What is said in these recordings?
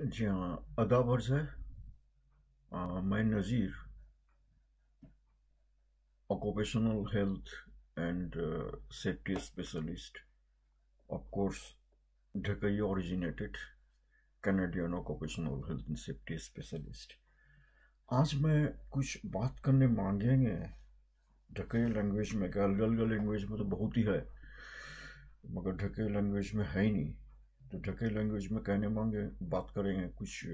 जी हाँ अदाब अर्ज़ है मैं Nazeer occupational health and safety specialist of course ढकई originated Canadian occupational health and safety specialist आज मैं कुछ बात करने मांगेंगे ढकई लैंग्वेज में क्या अलग अलग लैंग्वेज में तो बहुत ही है मगर ढकई लैंग्वेज में है ही नहीं तो ढके लैंग्वेज में कहने मांगे बात करेंगे कुछ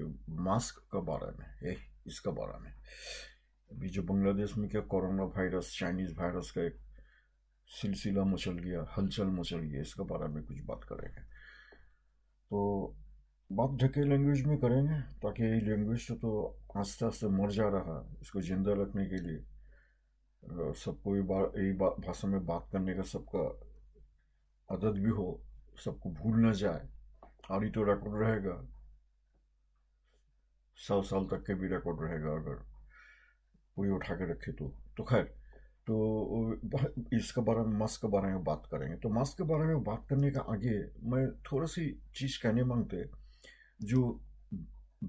मास्क का बारे में ए, इसका बारे में अभी जो बांग्लादेश में क्या कोरोना वायरस चाइनीज़ वायरस का एक सिलसिला मचल गया हलचल मचल गया इसके बारे में कुछ बात करेंगे तो बात ढके लैंग्वेज में करेंगे ताकि ये लैंग्वेज तो, तो आस्ते आस्ते मर जा रहा है इसको ज़िंदा रखने के लिए सबको ये यही भाषा में बात करने का सबका आदत भी हो सबको भूल ना जाए आरी तो रिकॉर्ड रहेगा। सौ साल तक के भी रिकॉर्ड रहेगा अगर कोई उठा के रखे तो। तो खैर तो इसके बारे में मास्क के बारे में बात करेंगे। तो मास्क के बारे में बात करने का आगे मैं थोड़ा सी चीज़ कहने मांगते जो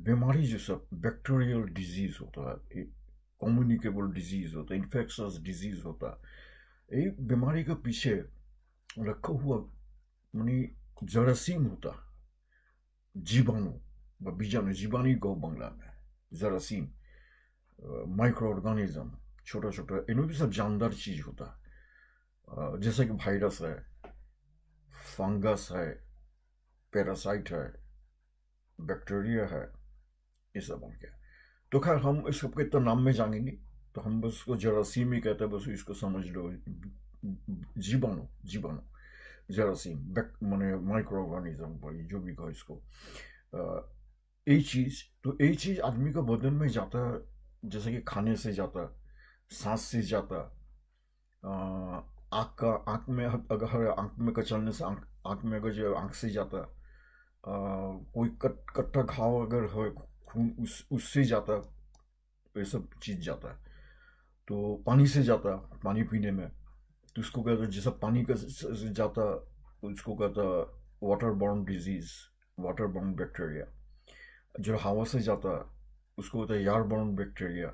बीमारी जो सब बैक्टीरियल डिज़ीज़ होता है कम्युनिकेबल डिज़ीज़ होता है इन्फेक्शस डिज़ीज़ होता है। ये बीमारी के पीछे रखा हुआ मानी जरासीम होता है। जीवाणु बीजाणु जीवाणु को बंगला में जरासीम माइक्रो ऑर्गेनिज्म छोटा छोटा इनमें भी सब जानदार चीज़ होता है जैसे कि वायरस है फंगस है पैरासाइट है बैक्टीरिया है ये सब बन गया तो खैर हम इस सबके इतना नाम में जाएँगे नहीं तो हम बस उसको जरासीम ही कहते हैं बस इसको समझ लो जीवाणु जीवाणु जरासीम बैक मैंने माइक्रो ऑर्गेनिज्म जो भी कहो इसको। यही चीज़ तो यही चीज़ आदमी का बदन में जाता है जैसे कि खाने से जाता सांस से जाता आँख का आँख में अगर आँख में कचलने से आँख आँख में अगर जो आँख से जाता आ, कोई कट कट्टा घाव अगर हो खून उस उससे जाता ये सब चीज़ जाता है। तो पानी से जाता पानी पीने में। तो उसको कहते जैसा पानी का जाता उसको कहता water borne disease water borne bacteria जो हवा से जाता, उसको कहता air borne bacteria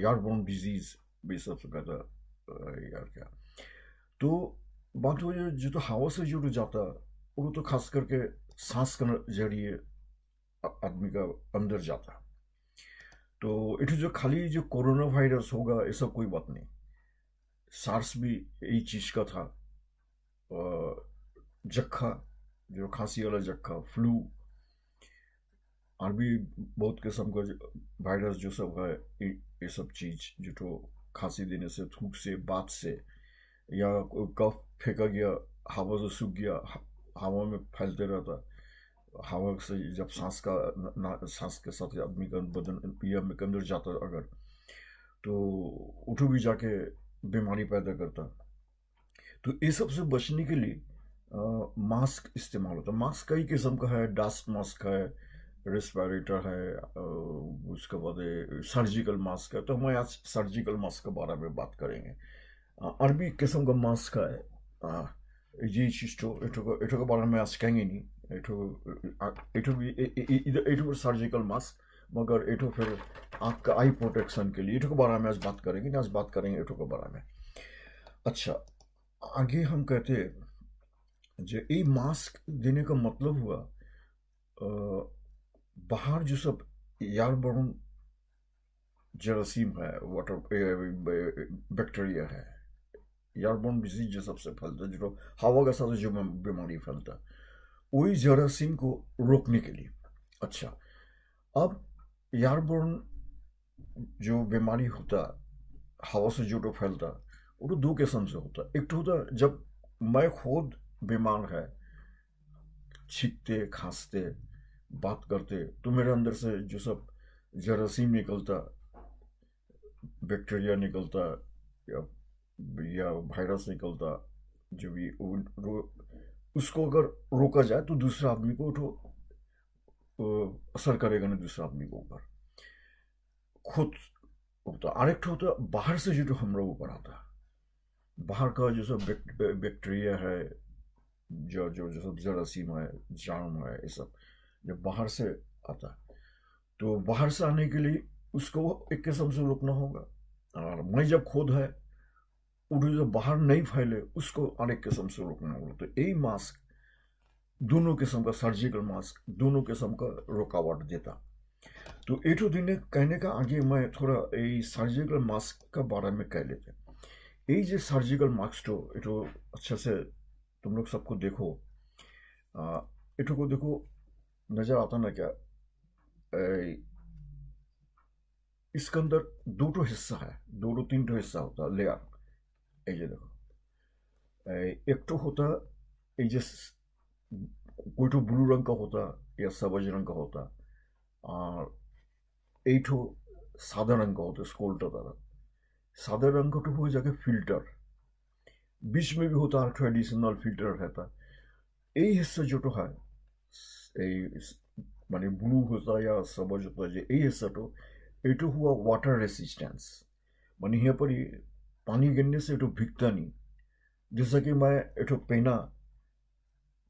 air borne disease, भी सबसे कहता यार क्या। तो बात हो जो तो हवा से जुड़ जाता, वो तो खास करके सांस के ज़रिए आदमी का अंदर जाता। तो इट जो खाली जो कोरोना वायरस होगा, ऐसा कोई बात नहीं। सार्स भी यही चीज़ का था। जक्खा जो खांसी वाला जक्खा फ्लू। और भी बहुत किस्म का वायरस जो सब है, ये सब चीज़, जो तो खांसी देने से, थूक से, बात से, या कफ फेंका गया, हवा से सूख गया हवा में फैलते रहता। हवा से जब सांस का सांस के साथ आदमी का बदन पिया में अंदर जाता अगर तो उठो भी जाके बीमारी पैदा करता तो ये सबसे बचने के लिए आ, मास्क इस्तेमाल होता है। मास्क कई किस्म का है। डस्ट मास्क है रेस्पिरेटर है उसके बाद सर्जिकल मास्क है। तो हम आज सर्जिकल मास्क के बारे में बात करेंगे। अरबी किस्म का मास्क है। ये चीज़ तो बारे में आज कहेंगे नहीं। सर्जिकल मास्क मगर एठो फिर आपका आई प्रोटेक्शन के लिए एठो के बारे में आज बात करेंगे आज बात करेंगे एठो के बारे में। अच्छा आगे हम कहते जो ये मास्क देने का मतलब हुआ आ, बाहर जो सब यारबोर्न जरासीम है वाटर बैक्टीरिया है यारबोर्न डिज़ीज़ जो सबसे फैलता है जो हवा का साथ जो बीमारी फैलता है वही जरासीम को रोकने के लिए। अच्छा अब यारबोर्न जो बीमारी होता, हवा से जो फैलता, वो तो दो किस्म से होता। एक तो होता, जब मैं खुद बीमार है, छींकते, खांसते, बात करते तो मेरे अंदर से जो सब जरासीम निकलता, बैक्टीरिया निकलता, या या वायरस निकलता, जो भी उसको अगर रोका जाए तो दूसरे आदमी को तो असर करेगा ना दूसरे आदमी के ऊपर खुद होता आरेक्ट होता, बाहर से जो हमरा ऊपर आता बाहर का जो सब बैक्टीरिया है, जो जो जो सब जरासीम है, जाम है, ये सब, जब बाहर से आता तो बाहर से आने के लिए उसको एक किस्म से रोकना होगा। और मैं जब खुद है उड़ जो बाहर नहीं फैले, उसको अनेक किस्म से रोकना होगा। तो यही मास्क दोनों किस्म का सर्जिकल मास्क दोनों किस्म का रुकावट देता। तो एटो दिन कहने का आगे मैं थोड़ा यही सर्जिकल मास्क का बारे में कह लेते यही जो सर्जिकल मास्क तो एटो अच्छे से तुम लोग सबको देखो। एटो को देखो, नज़र आता ना क्या? इसके अंदर दो टो हिस्सा है, दो टो तीन टो हिस्सा होता है लेयर ये देखो एक तो होता, ये कोई तो ब्लू रंग का होता या सबज रंग का होता और एक तो सादा रंग का होता स्कोल्टा तरह सादा रंग का तो हो जाके फ़िल्टर बीच में भी होता है ट्रेडिशनल फ़िल्टर रहता यही हिस्सा जो तो है माने ब्लू होता या सबज होता है यही हिस्सा तो एटो हुआ वाटर रेसिस्टेंस मानी यहाँ पर पानी गिरने से एटो भिगता नहीं जैसा कि मैं एटो पहना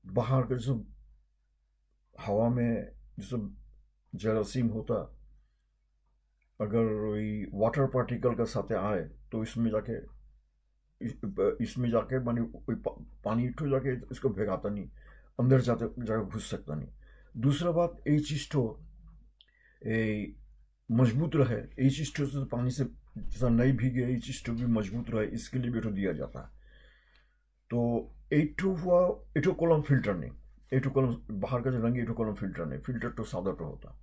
बाहर का जो हवा में जैसे जरासीम होता, अगर वही वाटर पार्टिकल का साथ आए तो इसमें जाके इसमें जाके मानी पानी इठो जाके इसको भेगाता नहीं, अंदर जाते, जाके घुस सकता नहीं। दूसरा बात, ये चीज़ तो मज़बूत रहे एच स्टो से पानी से जैसा नहीं भीगे, ये चीज़ स्टो भी मज़बूत रहे, इसके लिए भी दिया जाता है। तो एटो हुआ एटो कॉलम फ़िल्टर नहीं एटो कॉलम बाहर का जो रंग एटो कॉलम फ़िल्टर नहीं फ़िल्टर तो सादा तो होता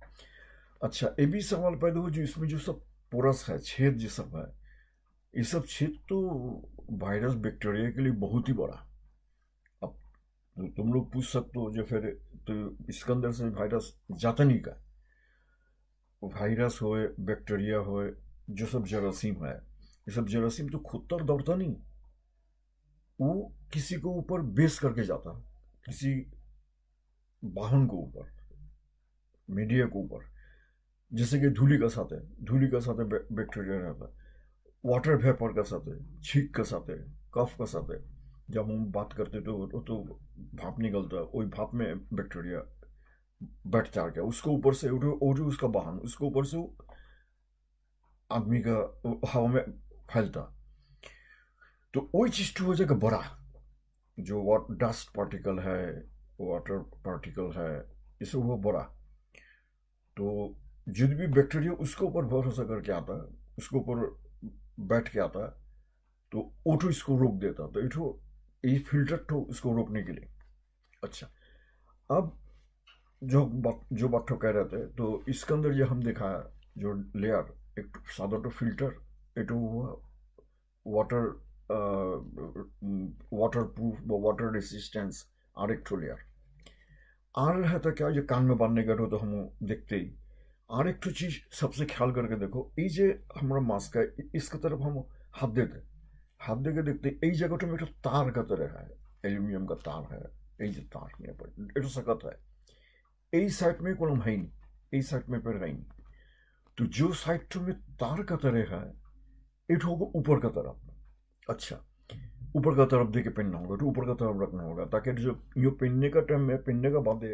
अच्छा ये भी सवाल पैदा हुआ जो इसमें जो सब पोरस है छेद जो सब है ये सब छेद तो वायरस बैक्टीरिया के लिए बहुत ही बड़ा अब तो तुम लोग पूछ सकते हो जो फिर तो इसके अंदर से वायरस जाता नहीं का वायरस हो बैक्टीरिया हो जो सब जरासीम है ये सब जरासीम तो खुद तक दौड़ता नहीं वो किसी को ऊपर बेस करके जाता है, किसी वाहन को ऊपर, मीडिया को ऊपर। जैसे कि धूली का साथ है, धूली का साथ है बैक्टीरिया रहता है। वाटर वेपर का साथ है, छीक का साथ है, कफ का साथ है। जब हम बात करते तो तो भाप निकलता है, वही भाप में बैक्टीरिया बैठता गया उसको ऊपर से और उसका वाहन, उसको ऊपर से आदमी का हवा में फैलता। तो वही चीज़ तो हो जाएगा बड़ा जो डस्ट पार्टिकल है वाटर पार्टिकल है, इसे वो बड़ा तो जिद भी बैक्टीरिया उसके ऊपर भरोसा करके आता है उसके ऊपर बैठ के आता है तो ओठो इसको रोक देता। तो इठो, ये फ़िल्टर तो इसको रोकने के लिए। अच्छा अब जो बात जो बात कह रहे थे तो इसके अंदर जो हम देखा, जो लेयर एक सादा तो फ़िल्टर एक water waterproof water resistance layer are है तो क्या ये कान में बांधने गए तो हम देखते ही और एक चीज़ सबसे ख्याल करके देखो ये जो हमारा मास्क है इसके तरफ़ हम हाथ देते हाथ दे के देखते यही जगह तो मेरे तार का तरह है एल्यूमिनियम का तार है यही जो तार नहीं पर ये तो सकत है এই साइड में कॉलम है नहीं ए साइड में पर है नहीं तो जो साइड तो में तार का तरह है इट होगा ऊपर का तरफ़ अच्छा ऊपर का तरफ़ देके पहनना होगा तो ऊपर का तरफ़ रखना होगा, ताकि जो, यो पहनने का टाइम में पहनने का बाद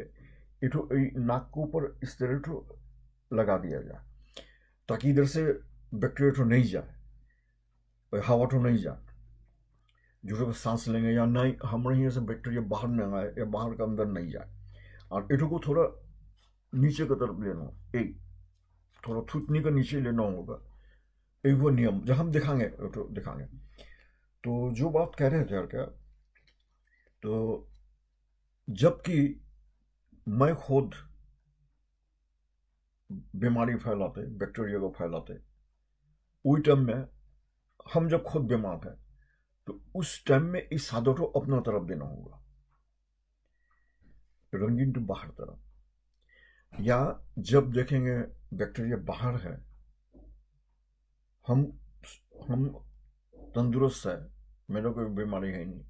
इठो नाक के ऊपर इस तरह तो लगा दिया जाए, ताकि इधर से बैक्टीरिया तो नहीं जाए हवा तो नहीं जाए। जो सांस लेंगे या नहीं हमारे यहाँ से बैक्टीरिया बाहर न आए, या बाहर का अंदर नहीं जाए। और एटो को थोड़ा नीचे की तरफ़ लेना, एक, थोड़ा थूटने का नीचे लेना होगा, एक वो नियम, जब हम दिखाएँगे तो दिखाएँगे। तो जो बात कह रहे थे यार क्या तो जबकि मैं खुद बीमारी फैलाते, बैक्टीरिया को फैलाते, उस टाइम में हम जब खुद बीमार हैं तो उस टाइम में इस आदत को अपना तरफ़ देना होगा। रंगीन टू बाहर तरफ़। या जब देखेंगे बैक्टीरिया बाहर है, हम हम तंदुरुस्त है मेरा कोई बीमारी है नहीं।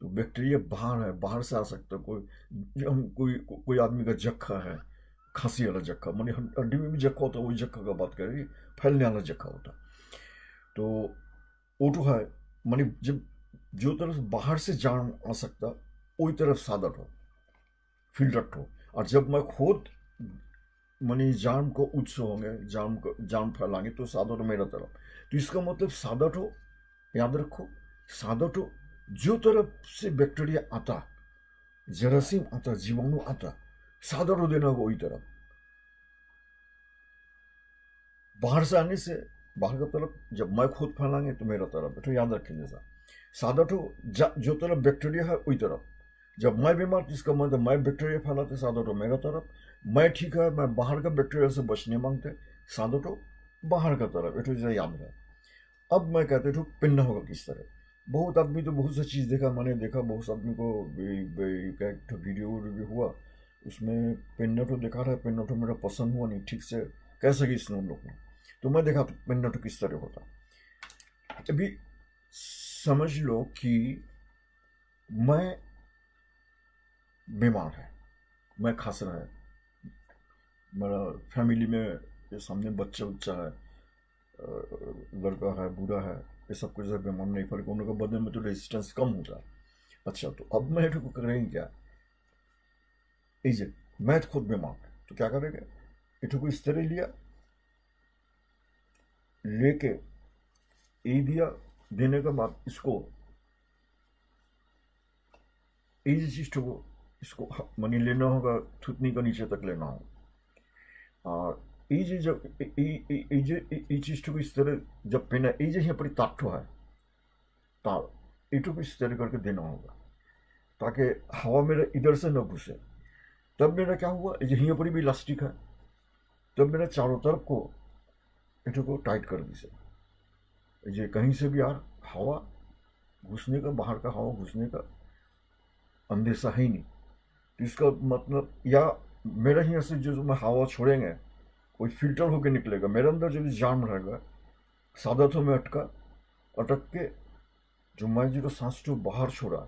तो बैक्टीरिया बाहर है, बाहर से आ सकता है। कोई कोई कोई आदमी का जख्खा है, खांसी वाला जख्खा, मानी हड्डी में भी जख्खा होता है, वही जख्खा का बात करें, फैलने वाला जख्खा होता तो ओटो है, मानी जब जो तरफ़ बाहर से जान आ सकता, वही तरफ़ सादर हो फ़िल्टर हो और जब मैं खुद, मनी जाम को उत्सव होंगे जाम को जाम फैलाएँगे तो सादा तो मेरा तरफ़। तो इसका मतलब सादा हो याद रखो सादा तो जो तरफ़ से बैक्टीरिया आता, जरासीम आता, जीवाणु आता सादा तो देना वही तरफ़। बाहर से आने से, बाहर का तरफ़, जब मैं खुद फैलाएँगे तो मेरा तरफ़ तो याद रखें जैसा। सादा तो जो तरफ़ बैक्टीरिया है वही तरफ़। जब मैं बीमार इसका मतलब मैं बैक्टीरिया फैलाते सादा तो मेरा तरफ़। मैं ठीक है, मैं बाहर का बैक्टीरिया से बचने मांगते सादा तो बाहर का तरफ़, ये तो याद रहे। अब मैं कहते तो पिन्न होगा किस तरह। बहुत आदमी तो बहुत सा चीज़ देखा, मैंने देखा, बहुत आदमी को तो वीडियो रिव्यू हुआ, उसमें पिन्न तो देखा रहा पिन्न तो मेरा पसंद हुआ नहीं, ठीक से कह कि इसने उन लोग ने तो मैं देखा तो तो किस तरह होता। अभी समझ लो कि मैं बीमार है, मैं खास रहा है, मेरा फैमिली में सामने बच्चा उच्चा है लड़का है, बूढ़ा है ये सब कुछ बीमार नहीं फ़र्क उन लोगों बदले में तो रेजिस्टेंस कम होगा अच्छा तो अब मैं को करेंगे क्या? इजे मैं तो खुद बीमार तो क्या करेंगे? इठो को इस तरह लिया, लेके ए दिया देने के बाद इसको चीज़ को, इसको मनी लेना होगा, थुतनी का नीचे तक लेना होगा। 이 ये जब इजे इजिस्टुक इस तरह जब पीना ये यहाँ पर ताट्ठो है ताल इटुक इस तरह करके देना होगा ताकि हवा मेरा इधर से न घुसे तब मेरा क्या हुआ यहीं पर भी इलास्टिक है तब मेरा चारों तरफ़ को इटू को टाइट कर दी से ये कहीं से भी यार हवा घुसने का बाहर का हवा घुसने का अंदेशा है ही नहीं तो इसका मतलब या मेरा यहाँ से जो मैं हवा छोड़ेंगे कोई फ़िल्टर होके निकलेगा। मेरे अंदर जो भी जाम रहेगा, सादा तो में अटका, अटक के जो मैं जो सांस जो बाहर छोड़ा,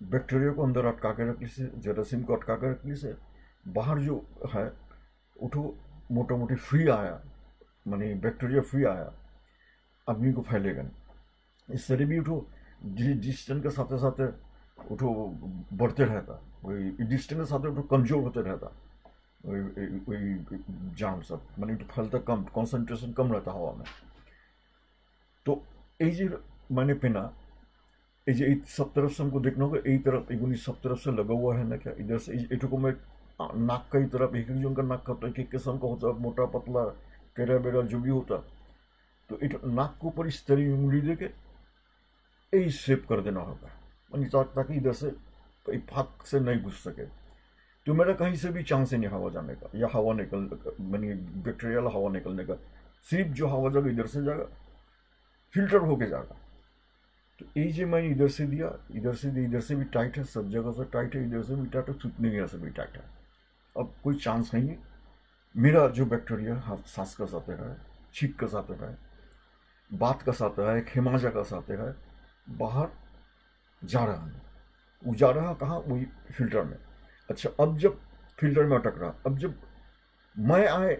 बैक्टीरिया को अंदर अटका के रखने से जरासीम को अटका के रखने से बाहर जो है, उठो मोटा मोटी फ्री आया, मानी बैक्टीरिया फ्री आया आदमी को फैलेगा नहीं। इस भी उठो डिस्टेंस के साथ साथ उठो, बढ़ते रहता डिस्टेंस के साथ उठो, कमज़ोर होते रहता। जाम सब। मैंने तो फलता कम कंसंट्रेशन कम रहता हवा में। तो ये मैंने पहना ये सब तरफ़ से हमको देखना होगा यही तरफ़ एक सब तरफ़ से लगा हुआ है ना क्या? इधर से, ये को मैं नाक का ही तरफ़ एक एक का नाक का एक एक किस्म का होता है, मोटा, पतला टेरा बेरा जो भी होता। तो एक नाक के ऊपर इस तरह उंगली दे के यही शेप कर देना होगा। ताकि इधर से फाक से नहीं घुस सके। तो मेरा कहीं से भी चांस नहीं हवा जाने का। या हवा निकलने का मैंने बैक्टीरियल हवा निकलने का। सिर्फ़ जो हवा जाएगा, इधर से जाएगा फ़िल्टर होके जाएगा। तो ये जो मैंने इधर से दिया, इधर से दिया, इधर से भी टाइट है, सब जगह से टाइट है, इधर से भी टाइट है सुतने की से भी टाइट है। अब कोई चांस नहीं है। मेरा जो बैक्टीरिया सांस का साथ है छीक का साथ है, बात का साथ है, खेमाजा का साथ है, बाहर जा रहा है। वो जा रहा कहाँ? वही फ़िल्टर में। अच्छा अब जब फ़िल्टर में अटक रहा, अब जब मैं आए,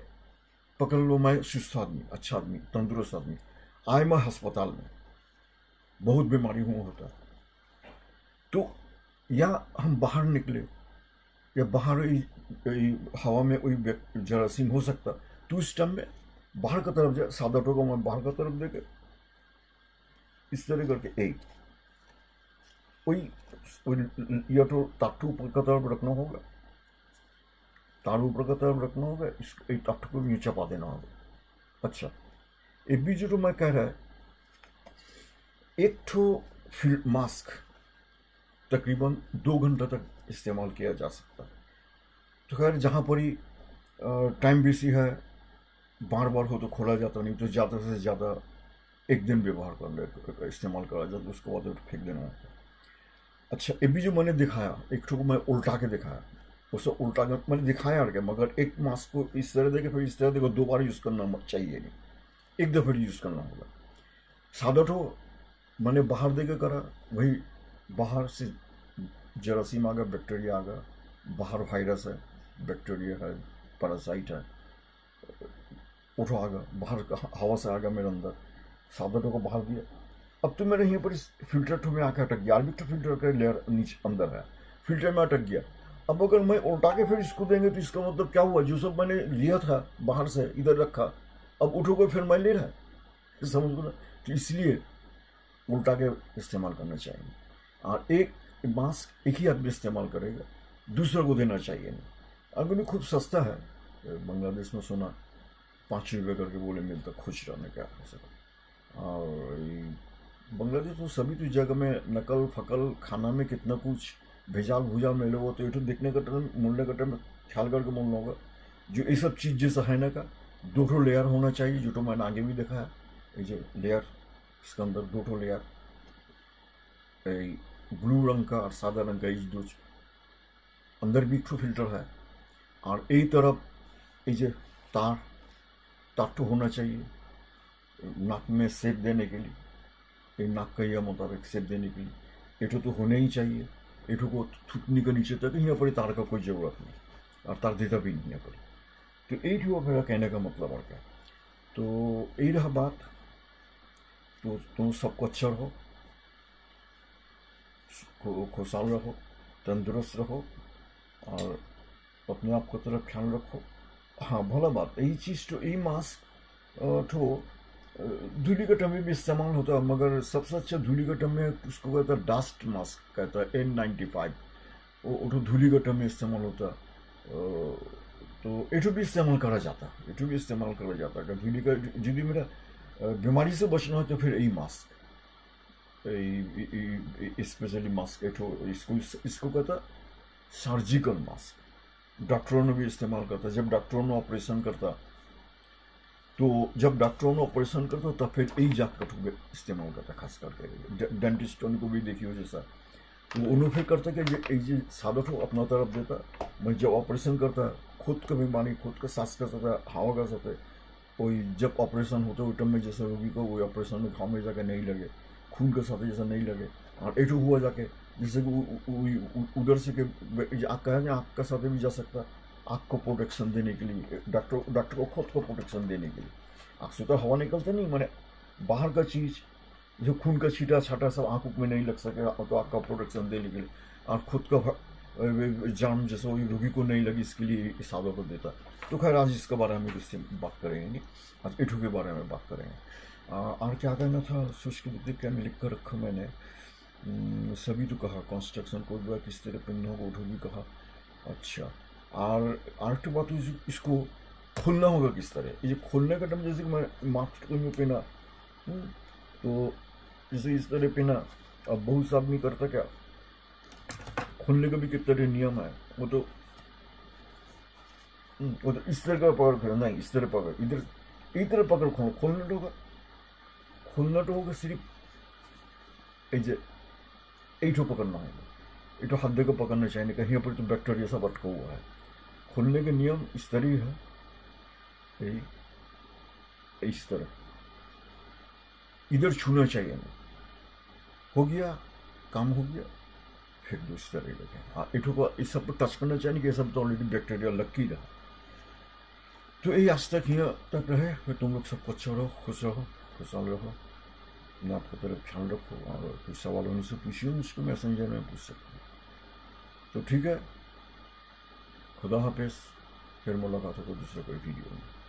पकड़ लो, मैं सुस्त आदमी अच्छा आदमी, तंदुरुस्त आदमी, आए मैं अस्पताल में, बहुत बीमारी हुआ होता। तो या हम बाहर निकले, या बाहर हवा में कोई जरासीम हो सकता तो उस टाइम में बाहर का तरफ़ जाए सादा टोका मैं बाहर का तरफ़ देखे। इस तरह करके, एक। कोई या तो ताटू ऊपर का तरफ़ रखना होगा। तार ऊपर का तरफ़ रखना होगा, इस ताटू को भी चपा देना होगा। अच्छा एक भी जो मैं कह रहा है, एक ठो फ़ील्ड मास्क तकरीबन दो घंटा तक इस्तेमाल किया जा सकता है। तो खैर, जहाँ पर ही टाइम बेसी है बार बार हो तो खोला जाता नहीं तो ज़्यादा से ज़्यादा एक दिन व्यवहार कर इस्तेमाल करा जाता उसके बाद फेंक देना होता है। अच्छा ये भी जो मैंने दिखाया, एक ठो को मैं उल्टा के दिखाया। उसको उल्टा के मैंने दिखाया क्या, मगर एक मास्क को इस तरह देखे, फिर इस तरह देखो, दो बार यूज़ करना चाहिए नहीं। एक दफ़े यूज़ करना होगा। सादा ठो, मैंने बाहर दे के करा, वही बाहर से जरासीम आ गया बैक्टीरिया आ गया। बाहर वायरस है बैक्टीरिया है पैरासाइट है, उठो आ गया, बाहर हवा से आ गया मेरे अंदर। सादा ठो को बाहर दिया। अब तो मेरे यहाँ पर इस फ़िल्टर में आकर अटक गया। आर्बिटर फ़िल्टर का लेयर नीचे अंदर है। फ़िल्टर में अटक गया। अब अगर मैं उल्टा के फिर इसको देंगे तो इसका मतलब क्या हुआ? जो सब मैंने लिया था बाहर से, इधर रखा, अब उठो कोई फिर मैं ले रहा है? समझ लो ना। तो इसलिए उल्टा के इस्तेमाल करना चाहिए। और एक मास्क एक ही आदमी इस्तेमाल करेगा। दूसरे को देना चाहिए नहीं। अगर खूब सस्ता है। बांग्लादेश में सोना, पाँच रुपये करके बोले, मिलता खुश रहने का और बांग्लादेश तो सभी तो जगह में नकल, फकल, खाना में कितना कुछ, भेजाल भूजा मिले वो तो ये देखने का टाइम मूल्य का टाइम ख्याल करके मूल्य होगा। जो ये सब चीज़ जैसा है ना का, दो ठो लेयर होना चाहिए, जो तो मैंने आगे भी देखा है। ये जो लेयर इसके अंदर दो ठो लेयर ब्लू रंग का और सादा रंग का इस दो अंदर भी एक फ़िल्टर है। और यही तरफ़ ये जो तार तार तो होना चाहिए, नाक में सेप देने के लिए। नाक का यह मुताबिक सेप देने के लिए। ये तो होना ही चाहिए। एठुको थुतनी के नीचे तक यहाँ पर तार का कोई ज़रूरत नहीं, और तार देता भी नहीं यहाँ पर तो यही हुआ मेरा कहने का मतलब और क्या? तो यही रहा बात। तो तुम सबको अच्छा रहो खुशहाल रहो, तंदुरुस्त रहो, और अपने आप को तरफ़ ख्याल रखो। हाँ भला बात, यही चीज़ तो यही मास्क तो धूलिकटम में भी इस्तेमाल होता है, मगर सबसे अच्छा धूलिकटम में उसको कहता है डस्ट मास्क कहता है एन नाइन्टी फाइव वो तो धूलिकटम में इस्तेमाल होता तो एठो भी इस्तेमाल करा जाता है एठो भी इस्तेमाल करा जाता है। धूली का यदि मेरा बीमारी से बचना हो तो फिर यही मास्क स्पेशली मास्क इसको इसको कहता सर्जिकल मास्क डॉक्टरों ने भी इस्तेमाल करता जब डॉक्टरों ने ऑपरेशन करता तो जब डॉक्टरों ने ऑपरेशन करता तब फिर यही जात का इस्तेमाल करता खास करके। डेंटिस्टों को भी देखी हो जैसा। तो उन्होंने फिर करता कि ये सादा ठो अपना तरफ़ देता। मैं जब ऑपरेशन करता, खुद का बीमारी खुद का सांस कर सकता हवा कर सकते कोई जब ऑपरेशन होता है टाइम में जैसे रोगी को वही ऑपरेशन में घाव में जाकर नहीं लगे, खून के साथ जैसा नहीं लगे। और एटू हुआ जाके, जैसे कि उधर से के आँख का आँख का साथ भी जा सकता। आँख को प्रोटेक्शन देने के लिए डॉक्टर डॉक्टर को खुद को प्रोटेक्शन देने के लिए। आँख से तो हवा निकलता नहीं, मैंने बाहर का चीज़, जो खून का छीटा छाटा सब आँखों में नहीं लग सके तो आँख का प्रोटेक्शन देने के लिए। और खुद का जान जैसे वही रोगी को नहीं लगी, इसके लिए इसादा को देता। तो खैर, आज इसके बारे में इससे बात करेंगे आज इठू के बारे में बात करेंगे। और क्या कहना था? शुष्क विद्युत क्या लिख कर रखा मैंने? सभी तो कहा कंस्ट्रक्शन कोड किस तरह पिन को उठो भी कहा। अच्छा। और आरेकटा बात इसको खोलना होगा किस तरह ये खोलने का टाइम जैसे कि मैं मास्क में पहना तो जैसे इस तरह पहना अब बहुत सा आदमी करता क्या खोलने का भी कितना नियम है वो तो वो तो इस तरह का पकड़ कर नहीं इस तरह पकड़ इधर इधर पकड़ खोल खोलना तो होगा खोलना तो होगा सिर्फ़ ये पकड़ना होगा ये तो हाथ पकड़ना चाहिए कहीं पर तो बैक्टीरिया सब अटका हुआ है खुलने के नियम इस तरह है इस तरह। इधर छूना चाहिए नहीं हो गया, काम हो गया, फिर दूसरी तरह लगे। हाँ इठो को इस सब टच करना चाहिए कि ये सब तो ऑलरेडी बैक्टीरिया लग ही रहा। तो यही आज तक यहाँ तक रहे, फिर तुम लोग सबको अच्छा रहो, खुश रहो, खुशहाल रहो। मैं आपको तरफ़ ख्याल रखो, और कोई सवाल होने से पूछिए मुझको मैसेंजर में पूछ सकता हूँ। तो ठीक है खुदा हाफिज फिर मुलाकात होगा दूसरे कोई वीडियो में